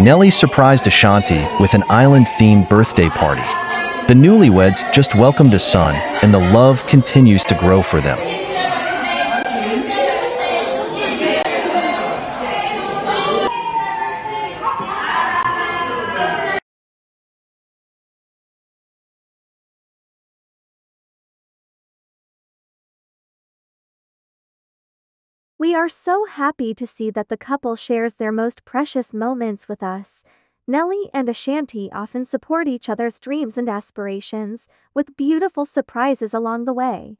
Nelly surprised Ashanti with an island-themed birthday party. The newlyweds just welcomed a son, and the love continues to grow for them. We are so happy to see that the couple shares their most precious moments with us. Nelly and Ashanti often support each other's dreams and aspirations, with beautiful surprises along the way.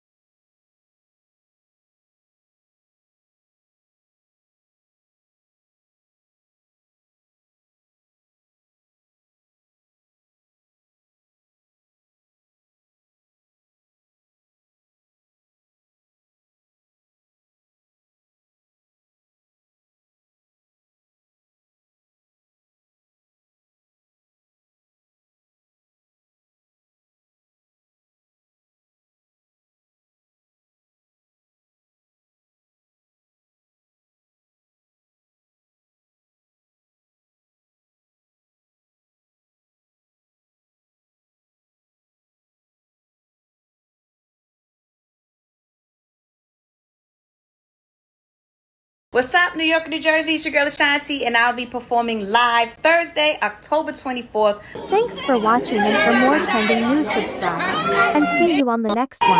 What's up, New York, New Jersey? It's your girl Ashanti, and I'll be performing live Thursday, October 24th. Thanks for watching, and for more trending news, subscribe. And see you on the next one.